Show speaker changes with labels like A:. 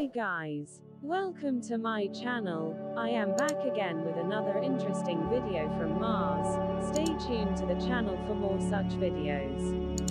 A: Hi guys. Welcome to my channel. I am back again with another interesting video from Mars. Stay tuned to the channel for more such videos.